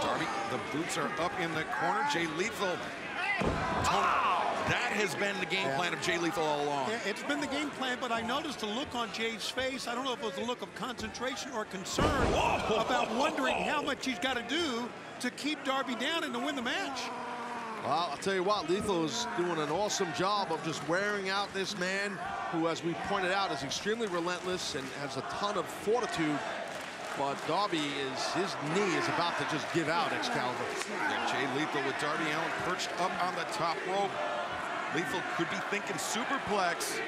Darby, the boots are up in the corner. Jay Lethal. Tony, that has been the game plan of Jay Lethal all along. Yeah, it's been the game plan, but I noticed a look on Jay's face. I don't know if it was a look of concentration or concern Whoa. about wondering how much he's got to do to keep Darby down and to win the match. Well, I'll tell you what, Lethal is doing an awesome job of just wearing out this man who, as we pointed out, is extremely relentless and has a ton of fortitude. But Darby is, his knee is about to just give out, Excalibur. Yeah, Jay Lethal with Darby Allin perched up on the top rope. Lethal could be thinking superplex.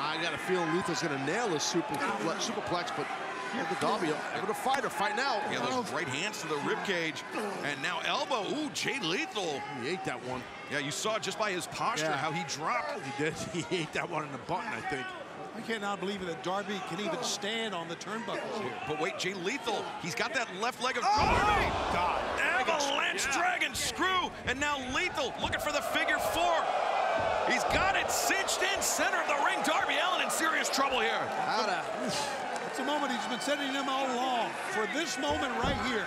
I got a feeling Lethal's going to nail his super, superplex, but at Darby able to fight her, fight now. Yeah, those right hands to the rib cage. And now elbow. Ooh, Jay Lethal. He ate that one. Yeah, you saw just by his posture Yeah. how he dropped. He did. He ate that one in the button, I think. I cannot believe that Darby can even oh. stand on the turnbuckles here. But wait, Jay Lethal, he's got that left leg of Oh, Darby. God. Avalanche Dragon Screw. And now Lethal looking for the figure four. He's got it cinched in center of the ring. Darby Allin in serious trouble here. How to, It's a moment he's been setting him all along for this moment right here.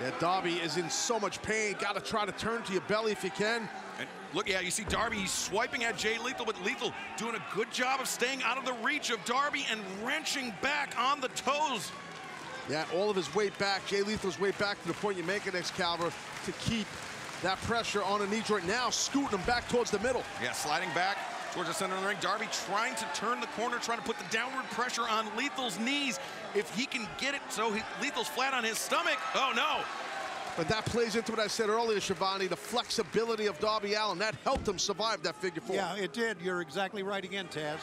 Yeah, Darby is in so much pain. Got to try to turn to your belly if you can. And look, yeah, you see Darby, he's swiping at Jay Lethal, but Lethal doing a good job of staying out of the reach of Darby and wrenching back on the toes. Yeah, all of his weight back, Jay Lethal's weight back to the point you make it, Excalibur, to keep that pressure on a knee joint. Now scooting him back towards the middle. Yeah, sliding back towards the center of the ring. Darby trying to turn the corner, trying to put the downward pressure on Lethal's knees. If he can get it so he, Lethal's flat on his stomach. Oh, no. But that plays into what I said earlier, Schiavone, the flexibility of Darby Allin. That helped him survive that figure four. Yeah, it did. You're exactly right again, Taz.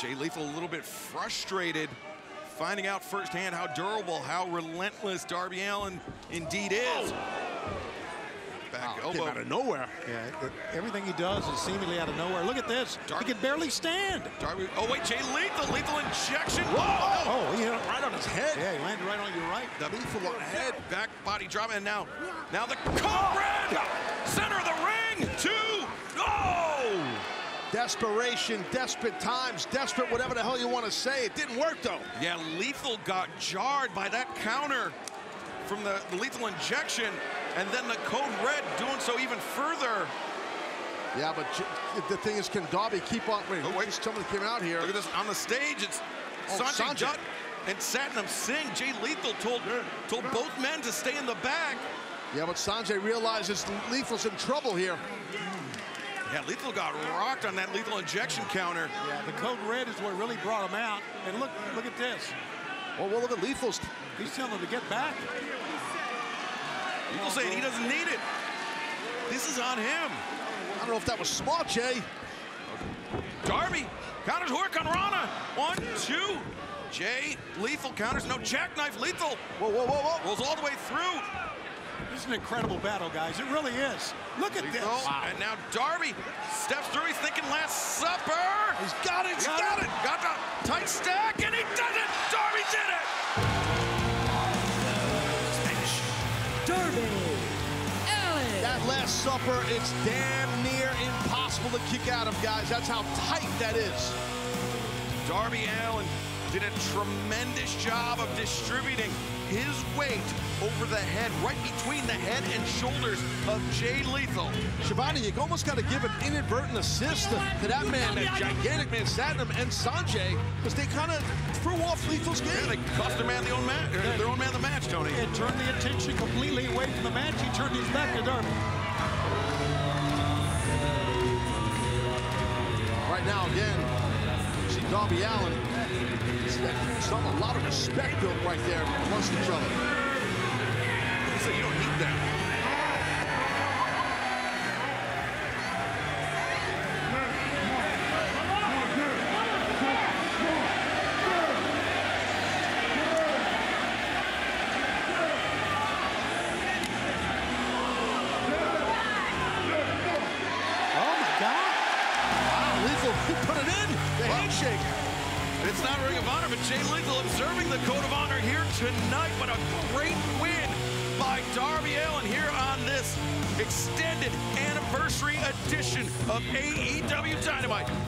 Jay Lethal a little bit frustrated, finding out firsthand how durable, how relentless Darby Allin indeed is. Oh. Back oh, Wow, came elbow. out of nowhere. Yeah, it- everything he does is seemingly out of nowhere. Look at this. Darby- He can barely stand. Darby, oh wait, Jay Lethal, lethal injection. Whoa! Oh, oh he hit it Right on his head. Yeah, he landed right on your right. The Lethal on head. back body drop, and now, now the code red, oh! center of the ring, two, two, oh! Desperation, desperate times, desperate whatever the hell you want to say. It didn't work though. Yeah, Lethal got jarred by that counter from the, the lethal injection, and then the code red doing so even further. Yeah, but the thing is, can Darby keep on? Wait, Oh, wait. just somebody came out here. Look at this on the stage. It's Oh, Sanjay Sanjay. Dutt and Satnam Singh. Jay Lethal told told both men to stay in the back. Yeah, but Sanjay realizes Lethal's in trouble here. Yeah, Lethal got rocked on that lethal injection counter. Yeah, the code red is what really brought him out. And look, look at this. Oh, well, look at Lethal's. He's telling him to get back. Lethal saying he doesn't need it. This is on him. I don't know if that was smart, Jay. Darby counters work on Rana. One, two. Jay, lethal counters. No jackknife, lethal. Whoa, whoa, whoa, whoa. Rolls all the way through. This is an incredible battle, guys. It really is. Look at this. Lethal. And now Darby steps through. He's thinking Last Supper. He's got it. He's Got got it. it. Got the tight stack, That last supper, it's damn near impossible to kick out of, guys. That's how tight that is. Darby Allin did a tremendous job of distributing his weight over the head, right between the head and shoulders of Jay Lethal. Schiavone, you almost got to give an inadvertent assist to, to that man, that gigantic man, Satnam and Sanjay, because they kind of threw off Lethal's Yeah, game. they cost their man the own match, uh, their own man the match, Tony. It turned the attention completely away from the match. He turned his back to Darby. Right now, again, you see Darby Allin. Not a lot of respect built right there amongst each other. He said you don't need that. Of Honor, but Jay Lethal observing the Code of Honor here tonight. But a great win by Darby Allin here on this extended anniversary edition of AEW Dynamite.